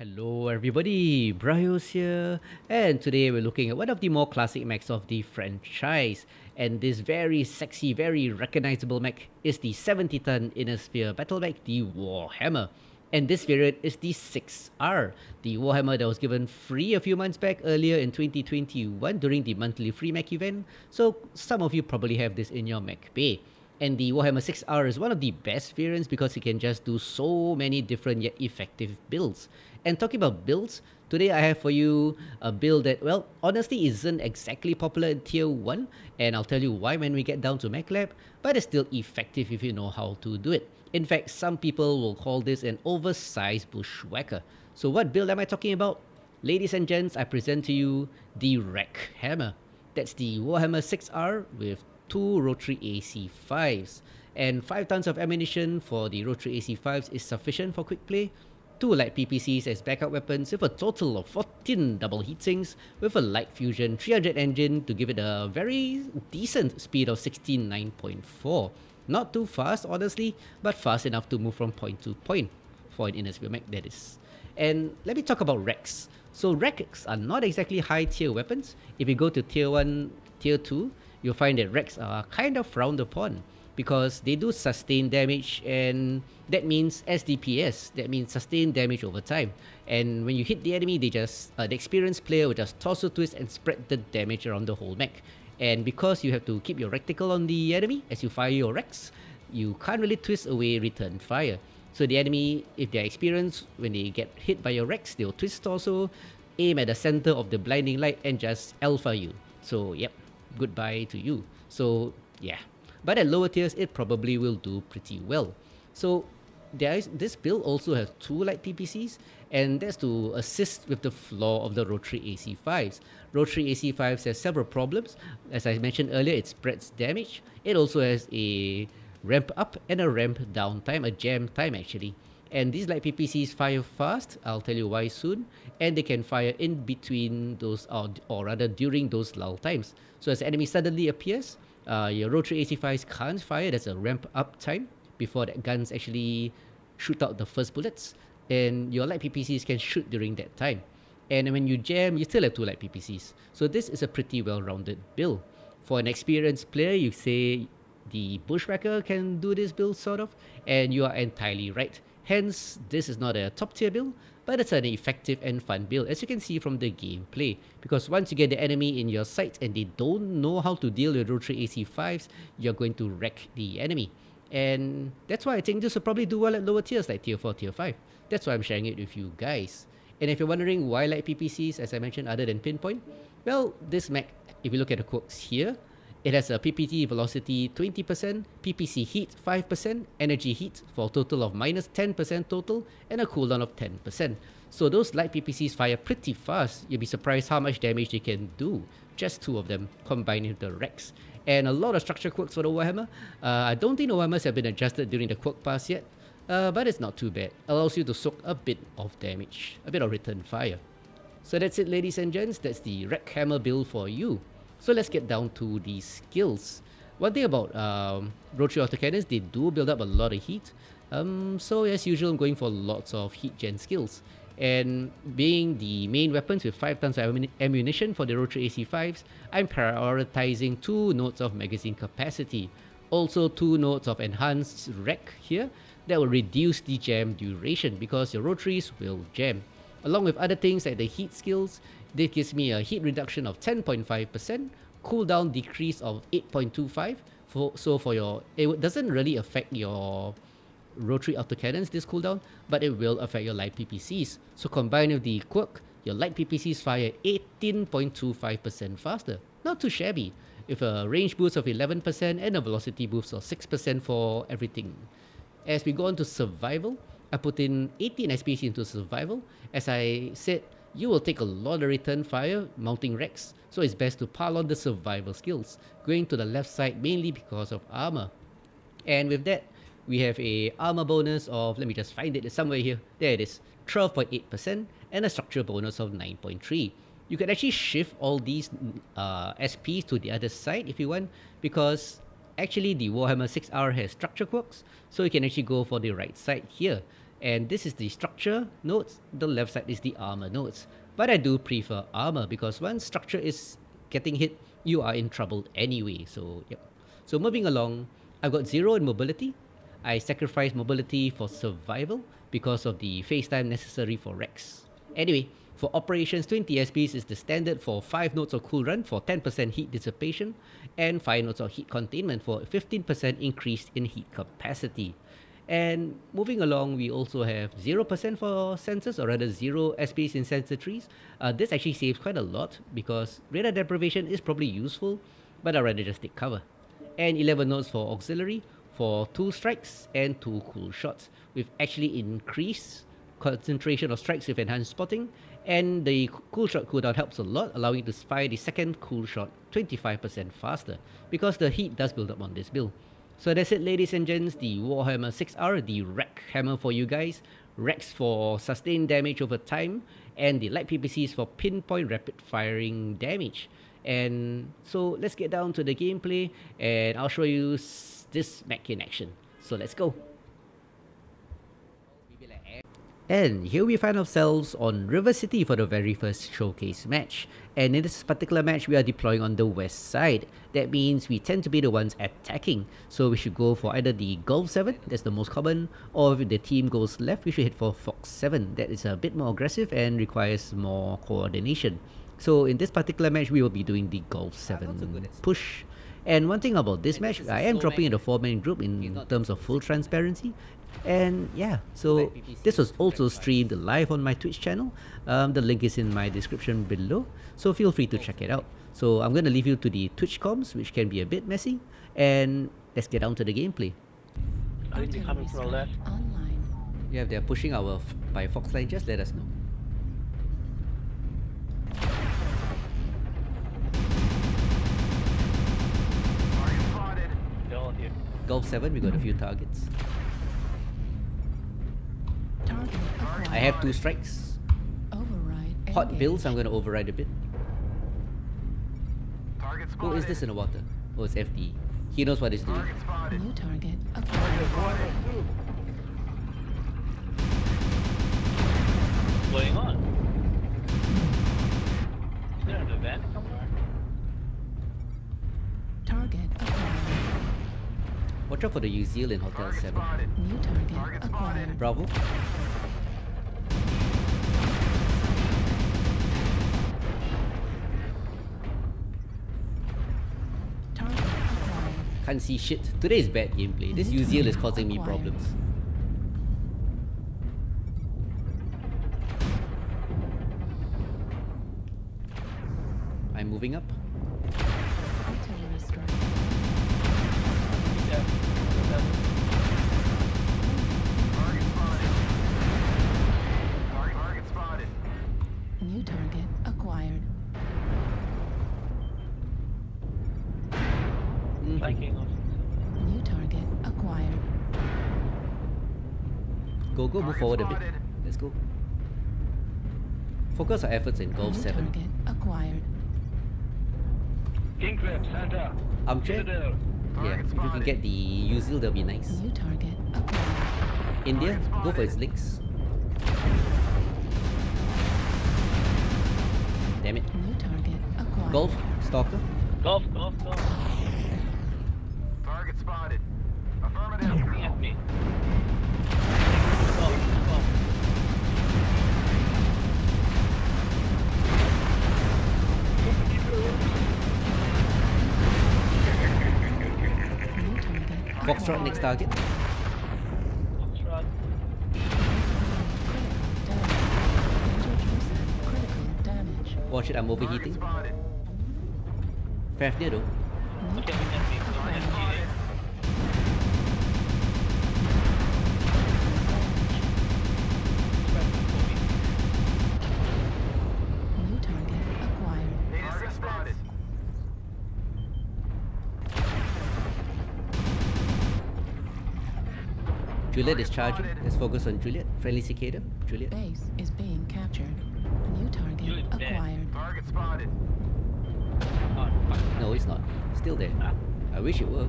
Hello everybody, BrioS here, and today we're looking at one of the more classic mechs of the franchise. And this very sexy, very recognizable mech is the 70 ton Inner Sphere battle mech, the Warhammer. And this variant is the 6R, the Warhammer that was given free a few months back earlier in 2021 during the monthly free mech event. So some of you probably have this in your mech bay. And the Warhammer 6R is one of the best variants because it can just do so many different yet effective builds. And talking about builds, today I have for you a build that, well, honestly isn't exactly popular in tier 1, and I'll tell you why when we get down to MechLab, but it's still effective if you know how to do it. In fact, some people will call this an oversized bushwacker. So what build am I talking about? Ladies and gents, I present to you the Wreck Hammer. That's the Warhammer 6R with two rotary AC5s. And 5 tons of ammunition for the rotary AC5s is sufficient for quick play. Two light PPCs as backup weapons with a total of 14 double heatsinks with a light fusion 300 engine to give it a very decent speed of 69.4. Not too fast honestly, but fast enough to move from point to point for an inner mech that is. And let me talk about RACs. So RACs are not exactly high tier weapons. If you go to tier 1, tier 2, you'll find that RACs are kind of frowned upon because they do sustain damage and that means SDPS, that means sustained damage over time. And when you hit the enemy, they just, uh, the experienced player will just torso twist and spread the damage around the whole mech. And because you have to keep your reticle on the enemy as you fire your RACs, you can't really twist away return fire. So the enemy, if they're experienced, when they get hit by your RACs, they'll twist torso, aim at the center of the blinding light and just alpha you. So yep, goodbye to you. So yeah, but at lower tiers, it probably will do pretty well. So there is, this build also has two light PPCs, and that's to assist with the floor of the rotary AC5s. Rotary AC5s has several problems. As I mentioned earlier, it spreads damage. It also has a ramp up and a ramp down time, a jam time actually. And these light PPCs fire fast, I'll tell you why soon, and they can fire in between those, or, or rather during those lull times. So as the enemy suddenly appears, uh, your rotary AC5s can't fire, there's a ramp up time before the guns actually shoot out the first bullets, and your light PPCs can shoot during that time. And when you jam, you still have two light PPCs. So this is a pretty well-rounded build. For an experienced player, you say the Bushwacker can do this build sort of, and you are entirely right. Hence, this is not a top tier build, but it's an effective and fun build as you can see from the gameplay. Because once you get the enemy in your sight and they don't know how to deal with rotary AC5s, you're going to wreck the enemy. And that's why I think this will probably do well at lower tiers like tier 4, tier 5. That's why I'm sharing it with you guys. And if you're wondering why I like PPCs, as I mentioned, other than pinpoint, well, this mech, if you look at the quirks here, it has a PPC velocity 20%, PPC heat 5%, energy heat for a total of minus 10% total, and a cooldown of 10%. So those light PPCs fire pretty fast. You'll be surprised how much damage they can do. Just two of them combined with the RACs. And a lot of structure quirks for the Warhammer. Uh, I don't think the Warhammers have been adjusted during the quirk pass yet, uh, but it's not too bad. Allows you to soak a bit of damage, a bit of return fire. So that's it ladies and gents, that's the RACHammer build for you. So let's get down to the skills. One thing about um, rotary autocannons, they do build up a lot of heat. Um, so as usual, I'm going for lots of heat gen skills. And being the main weapons with 5 tons of ammunition for the rotary AC5s, I'm prioritizing 2 nodes of magazine capacity. Also 2 nodes of enhanced rec here that will reduce the jam duration because your rotaries will jam. Along with other things like the heat skills, this gives me a heat reduction of 10.5%, cooldown decrease of 8.25. For, so for your, it doesn't really affect your rotary autocannons, this cooldown, but it will affect your light PPCs. So combined with the quirk, your light PPCs fire 18.25% faster. Not too shabby, with a range boost of 11% and a velocity boost of 6% for everything. As we go on to survival, I put in 18 SPC into survival. As I said, you will take a lot of return fire mounting RACs, so it's best to pile on the survival skills, going to the left side mainly because of armor. And with that, we have a armor bonus of, let me just find it somewhere here, there it is, 12.8% and a structure bonus of 9.3. You can actually shift all these uh, SPs to the other side if you want, because actually the Warhammer 6R has structure quirks, so you can actually go for the right side here. And this is the structure nodes, the left side is the armor nodes. But I do prefer armor because once structure is getting hit, you are in trouble anyway. So, yep. So moving along, I've got zero in mobility. I sacrifice mobility for survival because of the face time necessary for RACs. Anyway, for operations, 20 SPs is the standard for 5 nodes of cool run for 10% heat dissipation and 5 nodes of heat containment for 15% increase in heat capacity. And moving along, we also have 0% for sensors, or rather 0 SPs in sensor trees. Uh, this actually saves quite a lot because radar deprivation is probably useful, but I'd rather just take cover. And 11 nodes for auxiliary for 2 strikes and 2 cool shots. We've actually increased concentration of strikes with enhanced spotting and the cool shot cooldown helps a lot, allowing you to fire the second cool shot 25% faster because the heat does build up on this build. So that's it ladies and gents, the Warhammer 6R, the Rack Hammer for you guys. RACs for sustained damage over time, and the light PPCs for pinpoint rapid firing damage. And so let's get down to the gameplay, and I'll show you this mech in action. So let's go. And here we find ourselves on River City for the very first showcase match. And in this particular match, we are deploying on the west side. That means we tend to be the ones attacking. So we should go for either the Golf 7, that's the most common, or if the team goes left, we should hit for Fox 7. That is a bit more aggressive and requires more coordination. So in this particular match, we will be doing the Golf 7 push. And one thing about this match, I am dropping in a four-man group in terms of full transparency. And yeah, so this was also streamed live on my Twitch channel. Um, the link is in my description below, so feel free to check it out. So I'm going to leave you to the Twitch comms, which can be a bit messy, and let's get down to the gameplay. Are they coming from the left? Yeah, if they're pushing our by Fox line, just let us know. They're all. Golf 7, we got a few targets. Target I have two strikes. Override. Hot engaged. builds, I'm going to override a bit. Target Oh, is this in the water? Oh, it's FD. He knows what he's doing. Target spotted. New target acquired. What's going on? Is there an event somewhere? Target acquired. Watch out for the Uziel in Hotel Target 7. spotted. New target Target acquired. Bravo. Can't see shit. Today is bad gameplay. This Uziel is causing me problems. I'm moving up. Go, go, move forward a bit. Let's go. Focus our efforts in Golf New 7. target acquired. King Crab, Santa. Armchair? Citadel. Yeah, Target if you can get the Uziel, that'll be nice. New target acquired. India, Target go for its links. Damn it. New target acquired. Golf, Stalker. Golf, golf, golf. Foxtrot, next target. Foxtrot. Watch it, I'm overheating. spotted. Fafnir though. New Juliet is charging. Let's focus on Juliet. Friendly cicada. Juliet. Base is being captured. New target Juliet dead. acquired. Target spotted. Oh. No, it's not. Still there. Ah. I wish it were.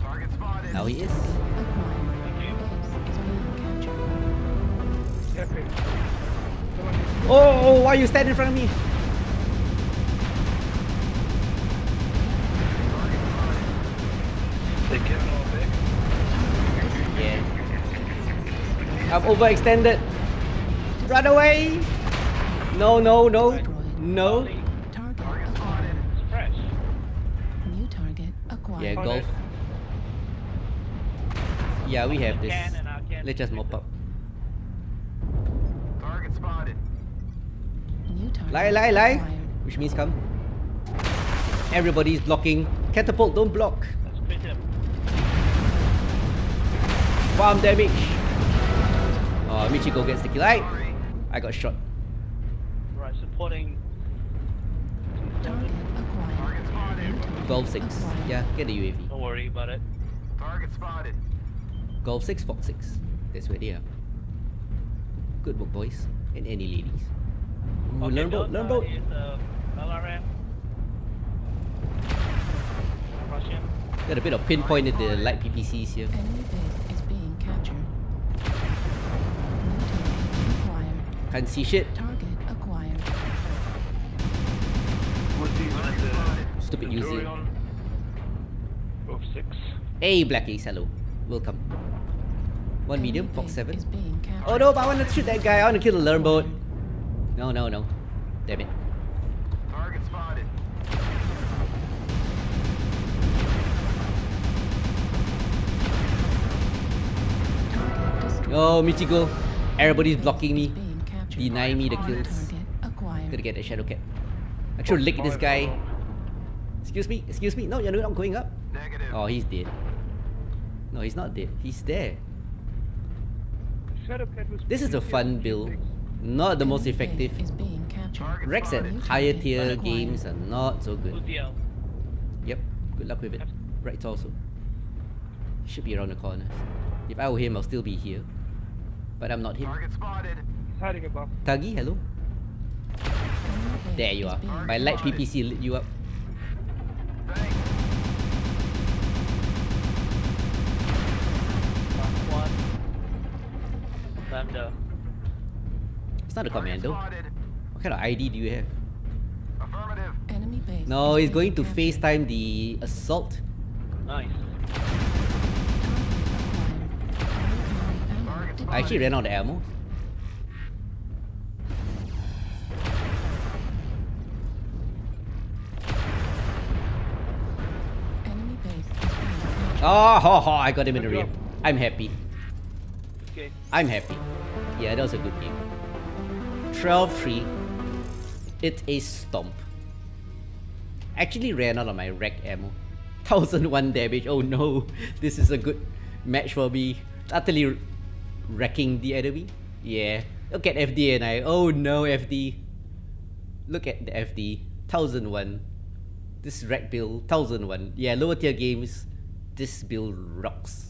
Target Now he is. Acquired. Base is being captured. Careful. Someone is Oh, oh, why you stand in front of me? They get all big. Yeah. I'm overextended. Run away! No, no, no. No. Target acquired. It's fresh. New target acquired. Yeah, golf. Yeah, we have this. Can and I can. Let's just mop up. Target spotted. New target Lie, lie, lie. Which means come. Everybody's blocking. Catapult, don't block. Let's crit him. Farm damage. Oh, Michiko gets the kill. Right. I got shot. Right, supporting. Target acquired. Target spotted. New target Golf 6. Yeah, get the UAV. Don't worry about it. Target spotted. Golf 6, Fox 6. That's where they are. Good work, boys. And any ladies. Ooh, Okay, LRM boat, LRM boat. Uh, LRM. Russian. Got a bit of pinpoint at the light PPCs here. Can't see shit. Target acquired. Would be one of the Stupid New Zealand. Of six. Hey, Black Ace, hello. Welcome. One medium, Fox 7. Is being captured. Oh no, but I want to shoot that guy. I want to kill the LRM boat. No, no, no. Damn it. Target spotted. Target destroyed. Oh, Michiko. Everybody's blocking Is me. Being captured. Deny me the New kills. Target acquired. Gotta get that Shadow Cat. I should lick this guy. Excuse me, excuse me. No, you're not going up. Negative. Oh, he's dead. No, he's not dead. He's there. Shadow Cat was This is a fun build. Not the most effective. Is being captured. RACs at higher tier games are not so good. Yep, good luck with it. Right also. Should be around the corner. If I were him, I'll still be here. But I'm not him. Target spotted. He's hiding above. Tagi, hello? There you are. My light. PPC lit you up. Thanks. Mark one. Lambda. It's not a commando. What kind of ID do you have? Affirmative. Enemy base. No, he's going to captured. FaceTime the assault. Nice. I actually ran out of ammo. Oh, ho, ho, I got him in the rear. I'm happy. Okay. I'm happy. Yeah, that was a good game. 12-3. It's a stomp. Actually ran out of my rack ammo. 1001 damage. Oh no. This is a good match for me. Utterly wrecking the enemy. Yeah. Look at FD and I. Oh no, FD. Look at the FD. 1001. This rack build. 1001. Yeah, lower tier games. This build rocks.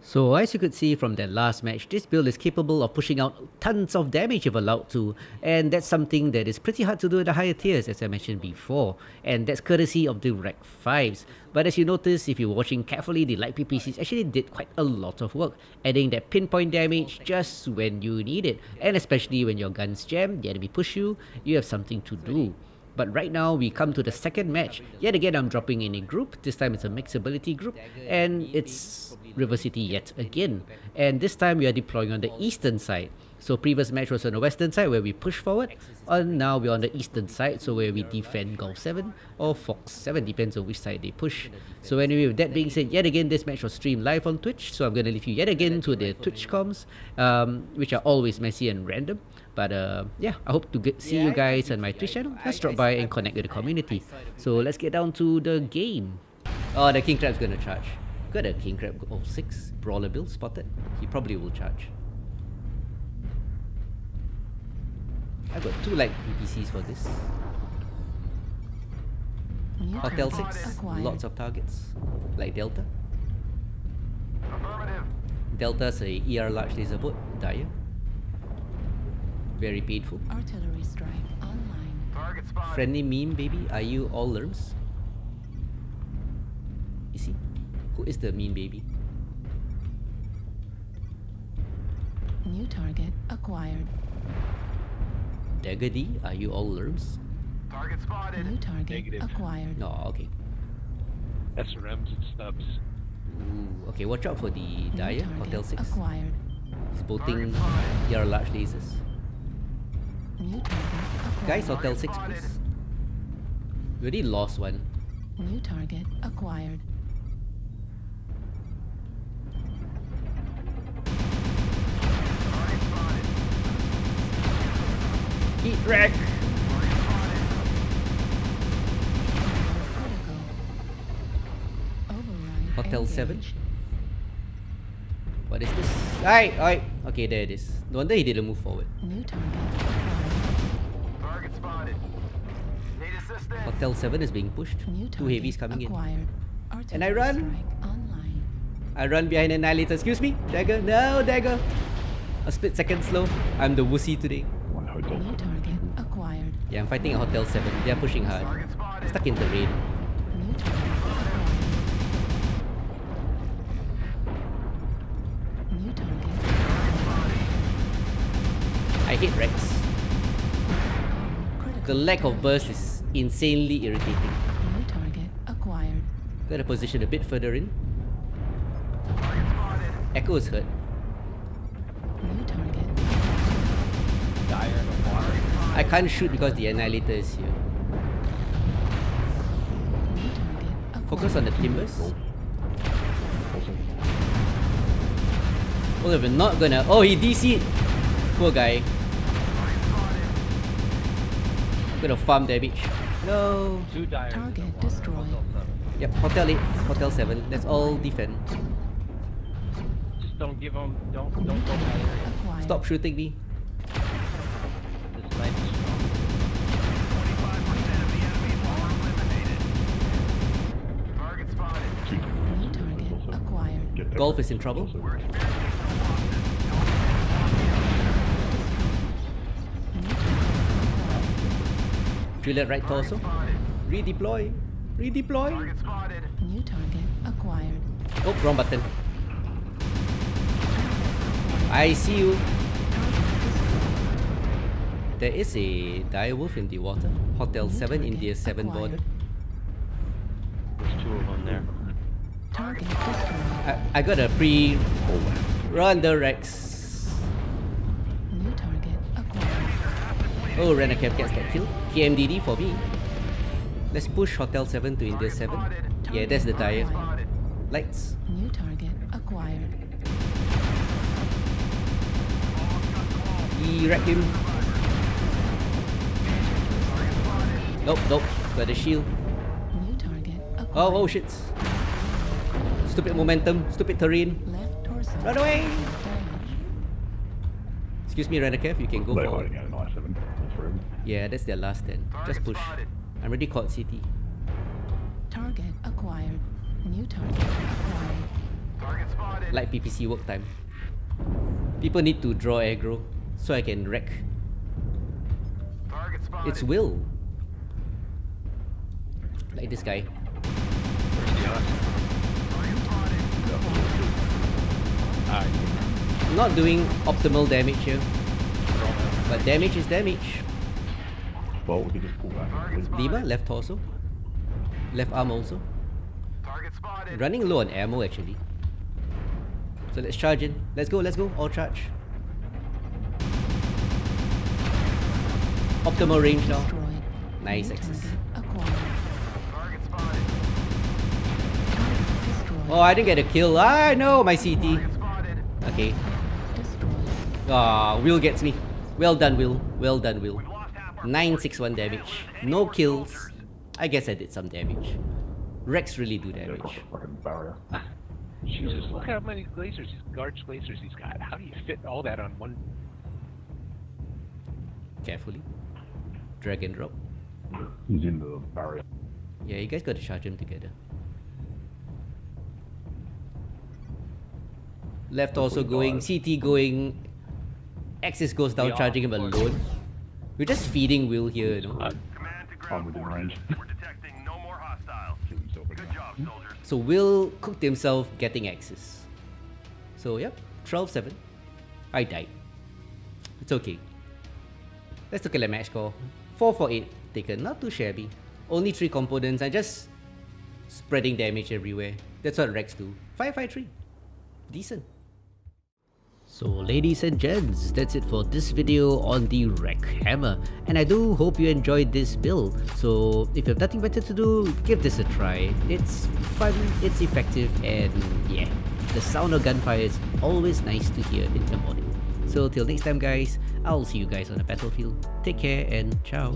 So as you could see from that last match, this build is capable of pushing out tons of damage if allowed to, and that's something that is pretty hard to do at the higher tiers as I mentioned before, and that's courtesy of the RAC 5s. But as you notice, if you're watching carefully, the light PPCs actually did quite a lot of work, adding that pinpoint damage just when you need it, and especially when your guns jam, the enemy push you, you have something to do. But right now we come to the second match. Yet again I'm dropping in a group. This time it's a mixability group and it's River City yet again. And this time we are deploying on the eastern side. So previous match was on the western side where we push forward. And now we're on the eastern side, so where we defend Golf 7 or Fox 7, depends on which side they push. So anyway, with that being said, yet again this match was streamed live on Twitch. So I'm gonna leave you yet again to the Twitch comms, um, which are always messy and random. But uh, yeah, I hope to get, see you guys on my Twitch channel. Let's drop by and connect with the community. So let's get down to the game. Oh, the King Crab's gonna charge. Got a King Crab oh, 6 Brawler build spotted. He probably will charge. I've got two light PPCs for this. New Hotel target 6, acquired. lots of targets. Like Delta. Affirmative. Delta's a ER large laser boat, Dire. Very painful. Artillery strike online. Target spotted. Friendly meme, baby. Are you all lerms? You see? Who is the mean baby? New target acquired. Dagger D, are you all lerms? Target spotted. New target Negative. acquired. No, okay. SRMs and stubs. Ooh, okay, watch out for the New Dire, Hotel 6. acquired. He's bolting your large lasers. New target acquired. Guys, Hotel 6, please. We already lost one. New target acquired. Heat wreck! Hotel 7? What is this? Alright, alright. Okay, there it is. No wonder he didn't move forward. New target assistance. Hotel 7 is being pushed. New Two target heavies coming in. acquired. And I Artillery run. Strike online. I run behind Annihilator. Excuse me, Dagger. No, Dagger. A split second slow. I'm the wussy today. One hotel. New target acquired. Yeah, I'm fighting at Hotel 7. They are pushing hard. Stuck in the rain. New target acquired. New target. I hate RACs. The lack of burst is insanely irritating. New target acquired. Got a position a bit further in. Echo is hurt. New target. Dire. I can't shoot because the Annihilator is here. New target acquired. Focus on the timbers. Oh, we're not gonna. Oh, he DC'd. Poor guy. I'm gonna farm damage. No. Two dire. Target destroyed. Yep, Hotel 8, Hotel 7. That's all defend. Just don't give them. Don't don't go that area. Stop shooting me. This snipe is strong. Acquired. Driller right Target torso. Redeploy. Redeploy. New target acquired. Oh, wrong button. I see you. There is a direwolf in the water. Hotel New 7, in the 7 border. There's two of them there. Target destroyed. I, I got a pre... Oh, Run the RACs. Oh, Renakev gets that kill. KMDD for me. Let's push Hotel 7 to India 7. Yeah, that's the tire. Lights. New target acquired. He wreck him. Nope, nope. Got the shield. New target acquired. Oh, oh shit. Stupid momentum. Stupid terrain. Left torso. Run away! Excuse me, Renakev. You can go They're forward. Hiding out in I-7. All three of them. Yeah, that's their last stand. Just push. spotted. I'm already caught CT. Target acquired. New target acquired. Target spotted. Like PPC work time. People need to draw aggro so I can wreck. Target spotted. It's will. Like this guy. Where's the us? Target spotted. Alright. Not doing optimal damage here. But damage is damage. Well, we could just pull back. Target Leave. spotted. Lima, left torso. Left arm also. Target spotted. Running low on ammo actually. So let's charge in. Let's go, let's go. All charge. Optimal range now. Nice New access. target acquired. Target spotted. Target destroyed. Oh, I didn't get a kill. Ah, know my CT. Okay. Destroyed. Ah, Will gets me. Well done, Will. Well done, Will. We've lost half our 961 damage. No kills. I guess I did some damage. RACs really do damage. fucking barrier. Ah. Jesus, look how many lasers, these Garch lasers he's got. How do you fit all that on one? Carefully. Drag and drop. He's in the barrier. Yeah, you guys gotta charge him together. Left also going, CT going, Axis goes down, charging him of alone. We're just feeding Will here, you know. Uh, Command to I'm ground within range. We're detecting no more hostiles. Kill himself Good again. job, soldiers. So Will cooked himself getting axes. So yep, 12-7. I died. It's okay. Let's look at the match score. 4 for 8 taken, not too shabby. Only 3 components and just spreading damage everywhere. That's what RACs do. 553. Decent. So ladies and gents, that's it for this video on the Wreck Hammer. And I do hope you enjoyed this build. So if you have nothing better to do, give this a try. It's fun, it's effective, and yeah, the sound of gunfire is always nice to hear in the morning. So till next time guys, I'll see you guys on the battlefield. Take care and ciao.